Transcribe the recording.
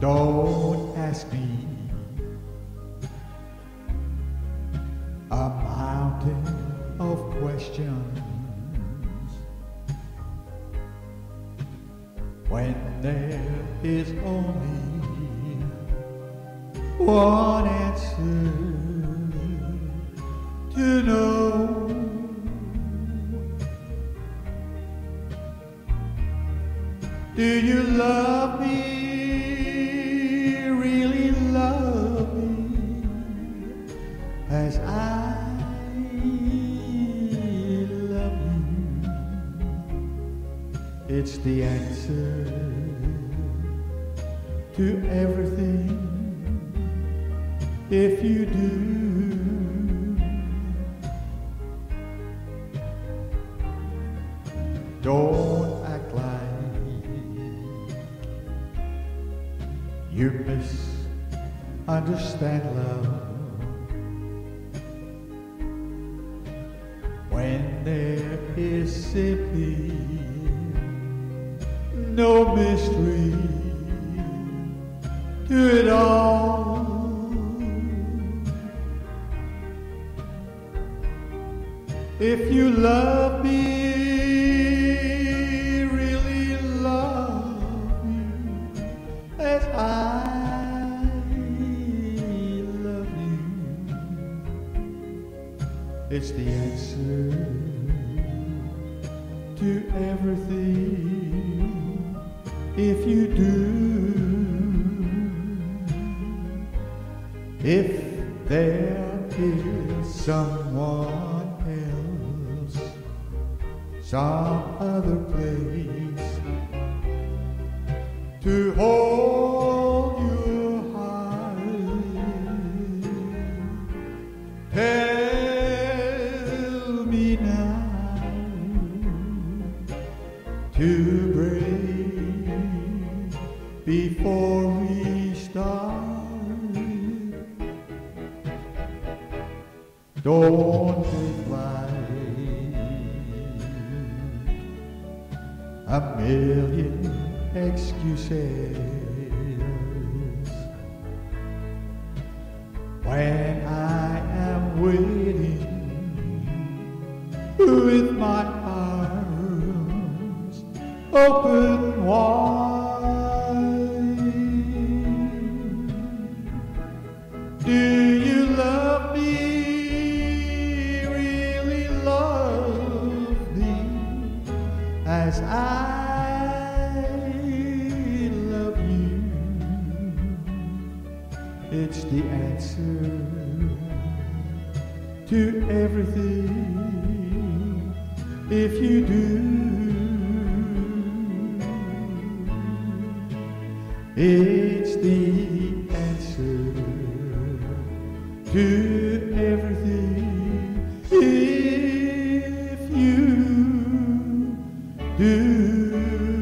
Don't ask me. A mountain of questions. When there is only one answer to know. Do you love me? It's the answer to everything if you do. Don't act like you misunderstand love when there is simply no mystery to it all. If you love me, really love me as I love you, it's the answer to everything. If you do, if there is someone else, some other place to hold before we start. Don't make like a million excuses when I am waiting with my arms open it's the answer to everything if you do. It's the answer to everything if you do.